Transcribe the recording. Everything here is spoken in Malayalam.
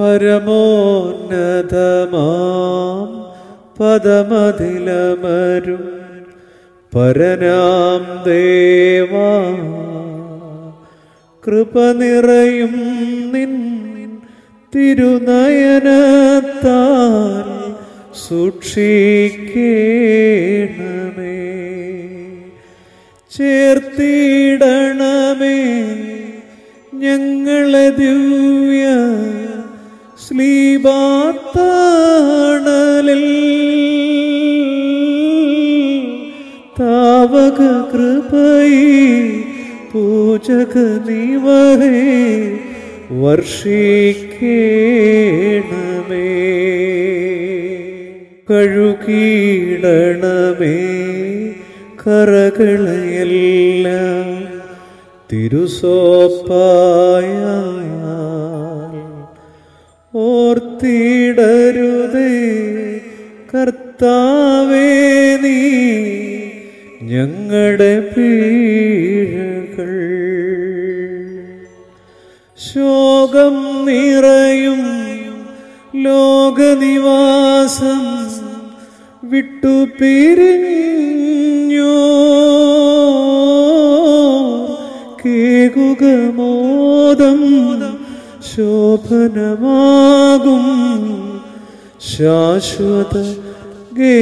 പരമോന്നതമാം പദമതിലമരും പരനാം ദേവാ. കൃപ നിറയും നിൻ തിരുനയനത്താൽ സൂക്ഷിക്കേണമേ. ചേർത്തിടണമേ ഞങ്ങളെ ദിവ്യ ശ്ലീബാത്താണലിൽ താവക കൃപൈ പൂജക നിവഹേ വർഷിക്കേണമേ. കഴുകീടണമേ കറകളെല്ലാം തിരുസോപ്പായ ഓർത്തിടരുതേ കർത്താവേ നീ ഞങ്ങളുടെ പീഴകൾ. ശോകം നിറയും ലോകനിവാസം വിട്ടു പിരിഞ്ഞോ കേകുക മോദം ശോഭനമാകും ശാശ്വത ഗേ